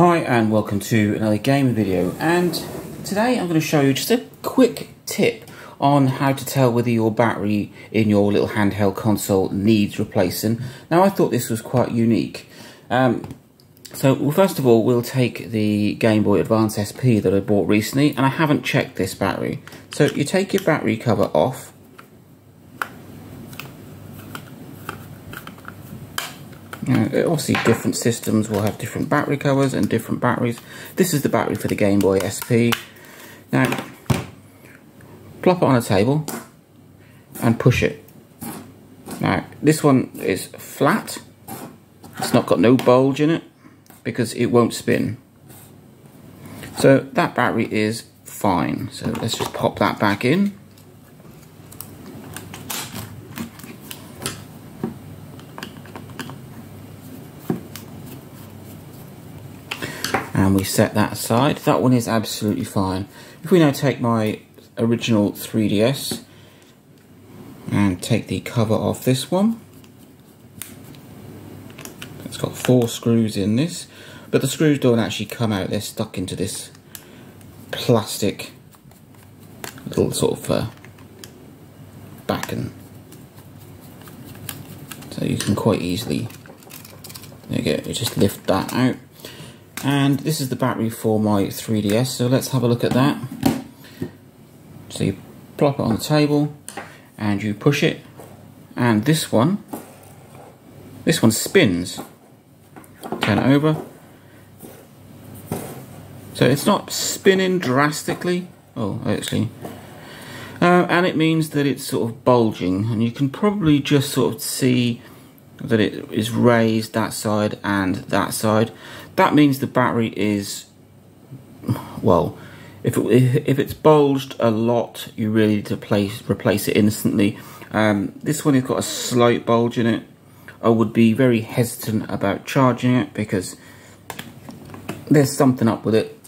Hi and welcome to another gaming video and today I'm going to show you just a quick tip on how to tell whether your battery in your little handheld console needs replacing. Now I thought this was quite unique. Um, so well, first of all we'll take the Game Boy Advance SP that I bought recently and I haven't checked this battery. So you take your battery cover off Now, obviously different systems will have different battery covers and different batteries. This is the battery for the Game Boy SP. Now, plop it on a table and push it. Now, this one is flat. It's not got no bulge in it because it won't spin. So that battery is fine. So let's just pop that back in. And we set that aside. That one is absolutely fine. If we now take my original 3DS and take the cover off this one, it's got four screws in this, but the screws don't actually come out, they're stuck into this plastic little sort of uh, backen. So you can quite easily, there you go, you just lift that out and this is the battery for my 3DS so let's have a look at that. So you plop it on the table and you push it and this one this one spins. Turn it over. So it's not spinning drastically. Oh actually. Uh, and it means that it's sort of bulging and you can probably just sort of see that it is raised that side and that side that means the battery is well if it, if it's bulged a lot you really need to place replace it instantly. Um, this one has got a slight bulge in it. I would be very hesitant about charging it because there's something up with it.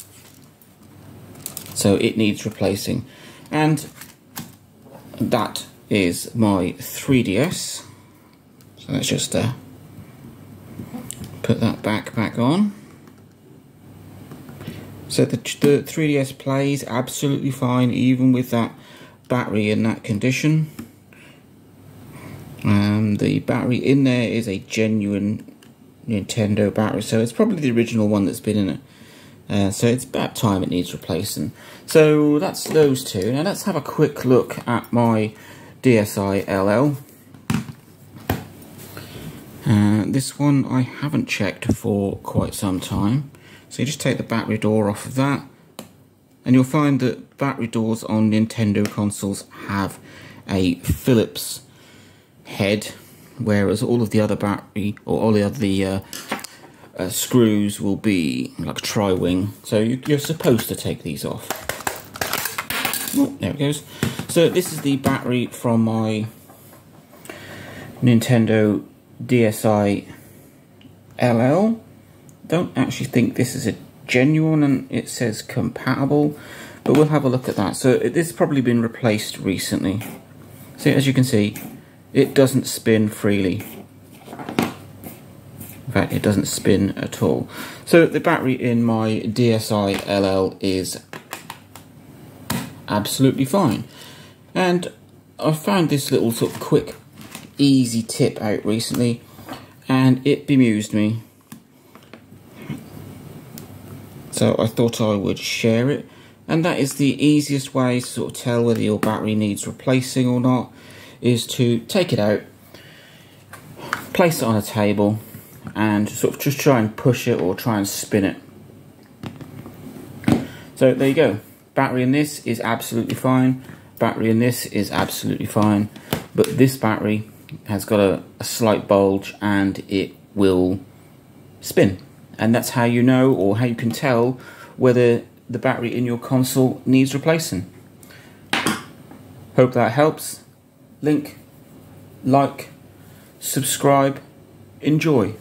So it needs replacing. And that is my 3DS so let's just uh, put that back back on. So the, the 3DS plays absolutely fine even with that battery in that condition. Um, the battery in there is a genuine Nintendo battery, so it's probably the original one that's been in it. Uh, so it's about time it needs replacing. So that's those two. Now let's have a quick look at my DSi LL. Uh, this one I haven't checked for quite some time. So you just take the battery door off of that and you'll find that battery doors on Nintendo consoles have a Phillips head whereas all of the other battery or all the other uh, uh, screws will be like tri-wing. So you, are supposed to take these off. Oh, there it goes. So this is the battery from my Nintendo DSi LL. Don't actually think this is a genuine and it says compatible, but we'll have a look at that. So this has probably been replaced recently. So as you can see, it doesn't spin freely. In fact, it doesn't spin at all. So the battery in my DSi LL is absolutely fine. And I found this little sort of quick easy tip out recently and it bemused me. So I thought I would share it and that is the easiest way to sort of tell whether your battery needs replacing or not is to take it out, place it on a table and sort of just try and push it or try and spin it. So there you go. Battery in this is absolutely fine. Battery in this is absolutely fine. But this battery has got a, a slight bulge and it will spin. And that's how you know or how you can tell whether the battery in your console needs replacing. Hope that helps. Link, like, subscribe, enjoy.